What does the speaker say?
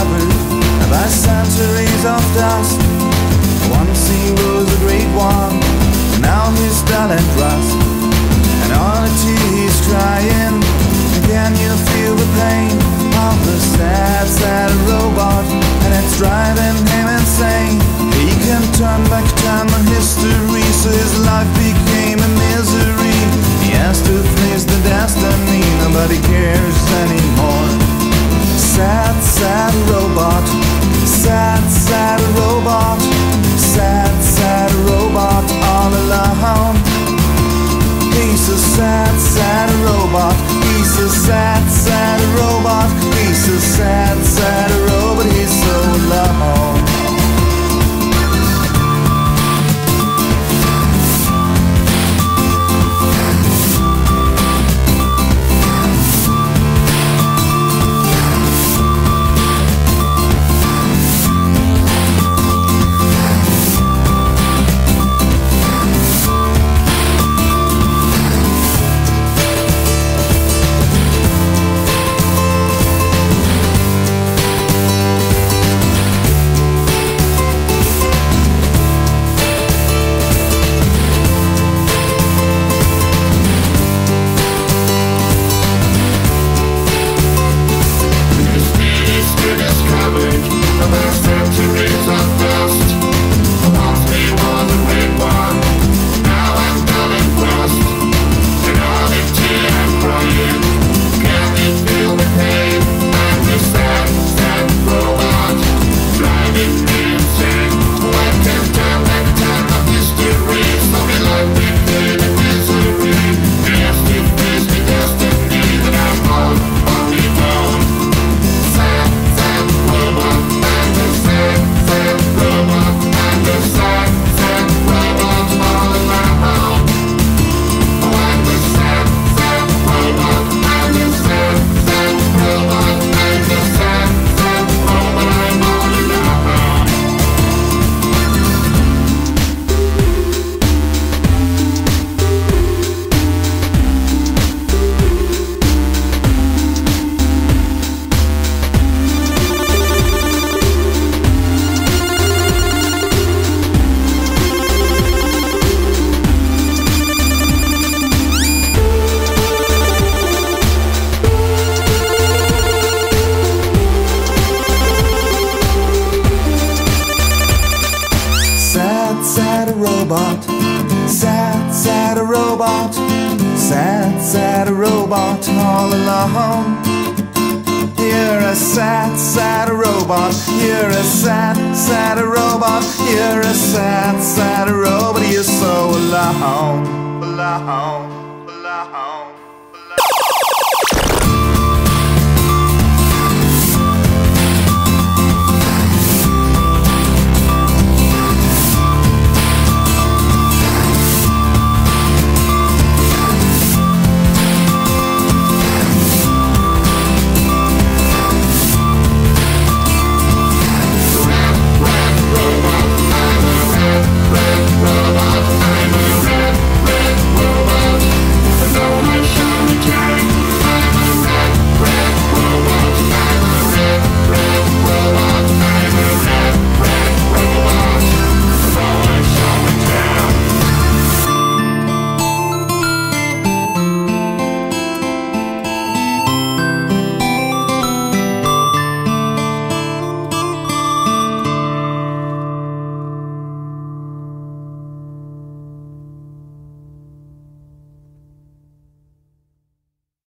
covered by centuries of dust. Once he was a great one, now he's dull and rust. And all the he's crying. Can you feel the pain of the sad, sad robot? And it's driving him insane. He can turn back time on history, so his life became a misery. He has to face the destiny, nobody cares anymore. Robot. Sad, sad robot. Sad, sad a robot all alone. You're a sad, sad a robot. You're a sad, sad a robot. You're a sad, sad a robot. You're so alone. Alone.